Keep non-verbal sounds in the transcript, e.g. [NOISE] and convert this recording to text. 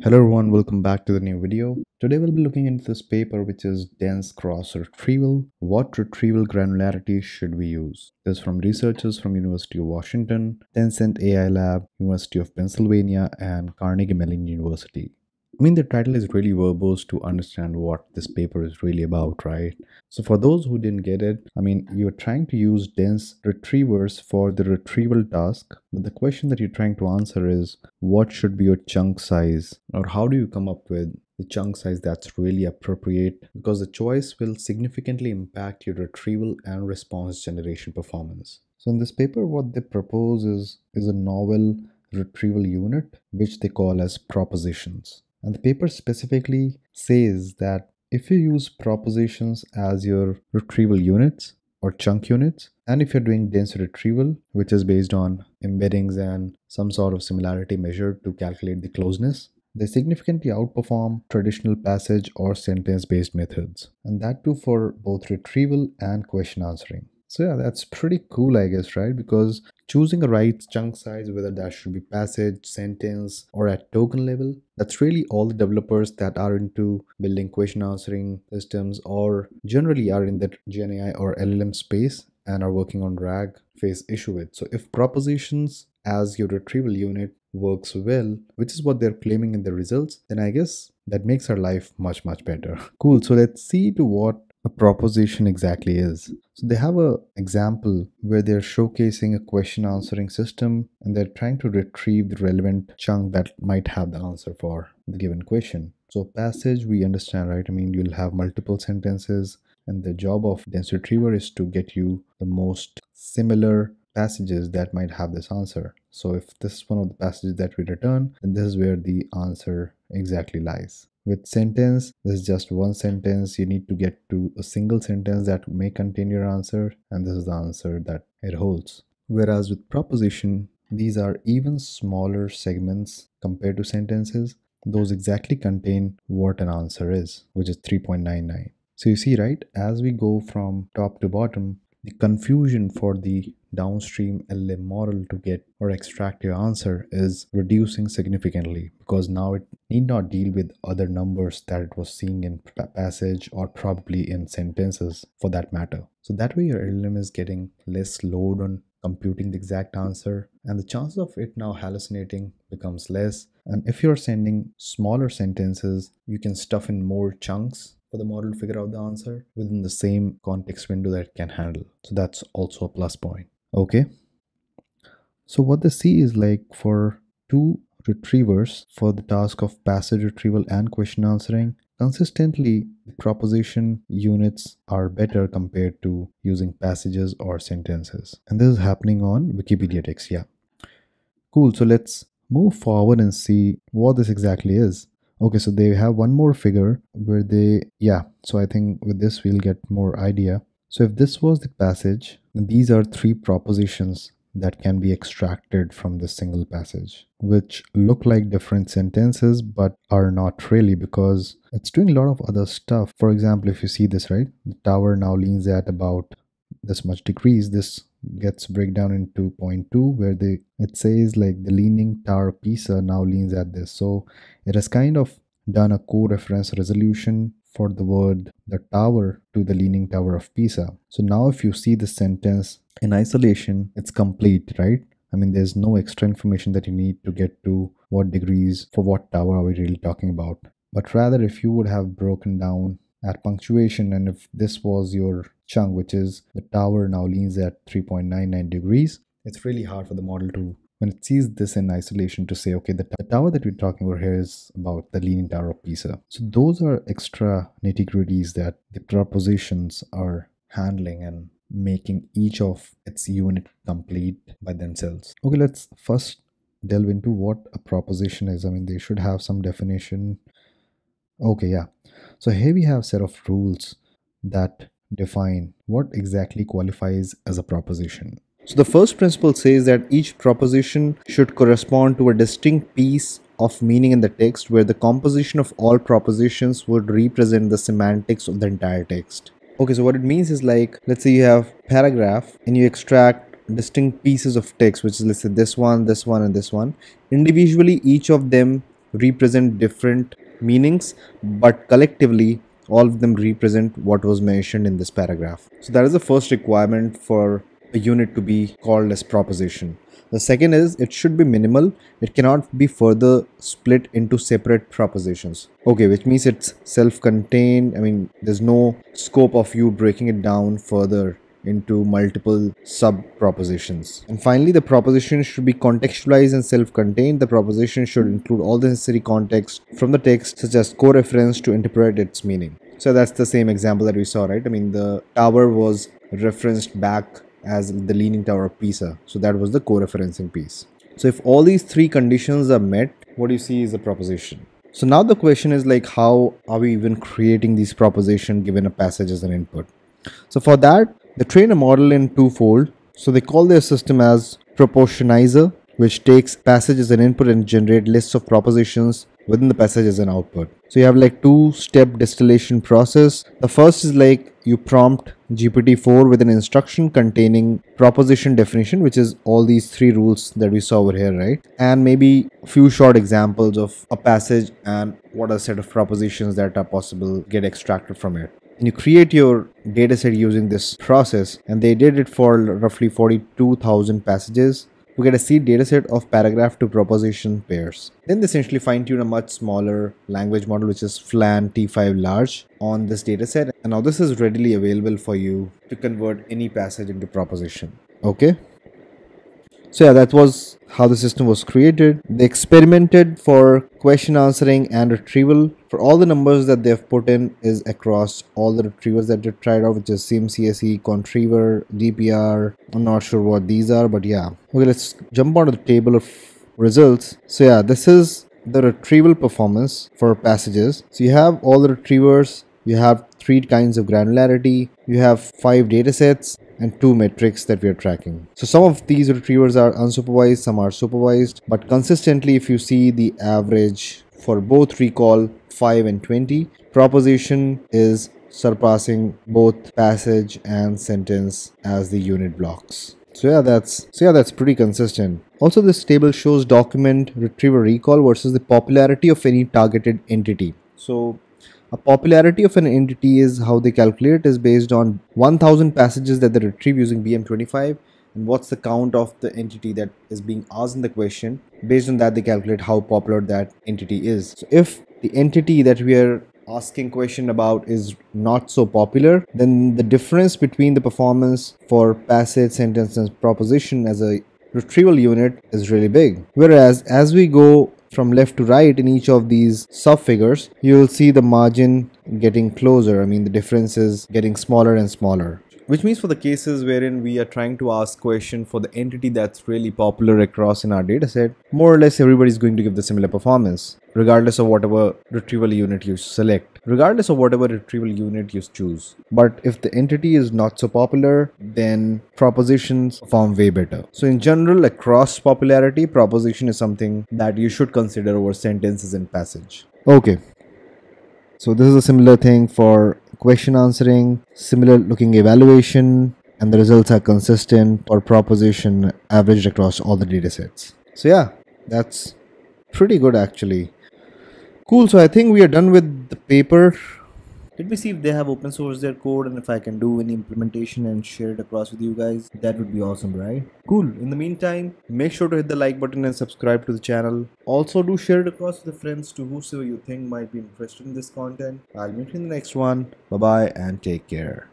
Hello everyone, welcome back to the new video. Today we'll be looking into this paper which is dense cross retrieval. What retrieval granularity should we use? This is from researchers from University of Washington, Tencent AI Lab, University of Pennsylvania and Carnegie Mellon University. I mean, the title is really verbose to understand what this paper is really about, right? So, for those who didn't get it, I mean, you're trying to use dense retrievers for the retrieval task, but the question that you're trying to answer is what should be your chunk size, or how do you come up with the chunk size that's really appropriate? Because the choice will significantly impact your retrieval and response generation performance. So, in this paper, what they propose is, is a novel retrieval unit, which they call as propositions. And the paper specifically says that if you use propositions as your retrieval units or chunk units, and if you're doing dense retrieval, which is based on embeddings and some sort of similarity measure to calculate the closeness, they significantly outperform traditional passage or sentence based methods, and that too for both retrieval and question answering. So yeah, that's pretty cool, I guess, right? Because choosing a right chunk size, whether that should be passage, sentence, or at token level, that's really all the developers that are into building question answering systems or generally are in the GenAI or LLM space and are working on RAG face issue with. So if propositions as your retrieval unit works well, which is what they're claiming in the results, then I guess that makes our life much, much better. [LAUGHS] Cool. So let's see to what a proposition exactly is. So they have a example where they're showcasing a question answering system and they're trying to retrieve the relevant chunk that might have the answer for the given question. So passage we understand, right? I mean, you'll have multiple sentences and the job of dense retriever is to get you the most similar passages that might have this answer. So if this is one of the passages that we return, then this is where the answer exactly lies with sentence. This is just one sentence. You need to get to a single sentence that may contain your answer and this is the answer that it holds. Whereas with proposition these are even smaller segments compared to sentences. Those exactly contain what an answer is which is 3.99 so you see right as we go from top to bottom the confusion for the downstream LLM model to get or extract your answer is reducing significantly because now it need not deal with other numbers that it was seeing in passage or probably in sentences for that matter. So that way your LLM is getting less load on computing the exact answer and the chance of it now hallucinating becomes less. And if you're sending smaller sentences you can stuff in more chunks for the model to figure out the answer within the same context window that it can handle. So that's also a plus point okay. So what the C is like for two retrievers for the task of passage retrieval and question answering consistently the proposition units are better compared to using passages or sentences. And this is happening on wikipedia text yeah. Cool. So let's move forward and see what this exactly is. Okay so they have one more figure where they yeah. So i think with this we'll get more idea. So if this was the passage, these are three propositions that can be extracted from this single passage, which look like different sentences but are not really because it's doing a lot of other stuff. For example, if you see this, right, the tower now leans at about this much degrees. This gets breakdown into point two where the it says like the leaning tower Pisa uh, now leans at this. So it has kind of done a co-reference resolution for the word the tower to the leaning tower of Pisa. So now if you see the sentence in isolation, it's complete, right? I mean, there's no extra information that you need to get to what degrees for what tower are we really talking about. But rather, if you would have broken down at punctuation and if this was your chunk, which is the tower now leans at 3.99 degrees, it's really hard for the model to when it sees this in isolation to say, okay, the, the tower that we're talking about here is about the Leaning Tower of Pisa. So those are extra nitty gritties that the propositions are handling and making each of its unit complete by themselves. Okay, let's first delve into what a proposition is. I mean, they should have some definition. Okay, yeah. So here we have set of rules that define what exactly qualifies as a proposition. So the first principle says that each proposition should correspond to a distinct piece of meaning in the text where the composition of all propositions would represent the semantics of the entire text. Okay, so what it means is like, let's say you have paragraph and you extract distinct pieces of text, which is let's say this one, this one, and this one. Individually, each of them represent different meanings, but collectively, all of them represent what was mentioned in this paragraph. So, that is the first requirement for a unit to be called as proposition. The second is it should be minimal. It cannot be further split into separate propositions. Okay, which means it's self-contained. I mean, there's no scope of you breaking it down further into multiple sub propositions. And finally, the proposition should be contextualized and self contained. The proposition should include all the necessary context from the text, such as co reference, to interpret its meaning. So that's the same example that we saw, right? I mean, the tower was referenced back as the Leaning Tower of Pisa. So that was the co-referencing piece. So if all these three conditions are met, what you see is a proposition. So now the question is like how are we even creating these proposition given a passage as an input? So for that, they train a model in twofold. So they call their system as propositionizer, which takes passage as an input and generate lists of propositions within the passage as an output. So you have like two step distillation process. The first is like you prompt GPT-4 with an instruction containing proposition definition, which is all these three rules that we saw over here, right? And maybe a few shot examples of a passage and what are set of propositions that are possible get extracted from it. And you create your dataset using this process, and they did it for roughly 42,000 passages we get a seed dataset of paragraph to proposition pairs. Then they essentially fine tune a much smaller language model which is FLAN T5 large on this dataset and now this is readily available for you to convert any passage into proposition. Okay. So yeah, that was how the system was created. They experimented for question answering and retrieval. For all the numbers that they've put in is across all the retrievers that they tried out, which is SimCSE, Contriever, DPR. I'm not sure what these are, but yeah. Okay, let's jump onto the table of results. So yeah, this is the retrieval performance for passages. So you have all the retrievers, you have three kinds of granularity, you have five datasets, and two metrics that we are tracking. So some of these retrievers are unsupervised, some are supervised, but consistently if you see the average for both recall 5 and 20, proposition is surpassing both passage and sentence as the unit blocks. So yeah, that's so yeah, that's pretty consistent. Also, this table shows document retriever recall versus the popularity of any targeted entity. So a popularity of an entity is how they calculate is based on 1000 passages that they retrieve using BM25 and what's the count of the entity that is being asked in the question. Based on that, they calculate how popular that entity is. So if the entity that we are asking question about is not so popular, then the difference between the performance for passage, sentence, and proposition as a retrieval unit is really big. Whereas as we go from left to right in each of these sub figures, you will see the margin getting closer. I mean, the difference is getting smaller and smaller which means for the cases wherein we are trying to ask question for the entity that's really popular across in our dataset, more or less everybody is going to give the similar performance, regardless of whatever retrieval unit you select, regardless of whatever retrieval unit you choose. But if the entity is not so popular, then propositions perform way better. So in general, across popularity, proposition is something that you should consider over sentences and passage. Okay, so this is a similar thing for question answering, similar looking evaluation, and the results are consistent or proposition averaged across all the datasets. So yeah, that's pretty good actually. Cool, so I think we are done with the paper. Let me see if they have open source their code and if I can do any implementation and share it across with you guys. That would be awesome, right? Cool. In the meantime, make sure to hit the like button and subscribe to the channel. Also do share it across with the friends to whosoever you think might be interested in this content. I'll meet you in the next one. Bye bye and take care.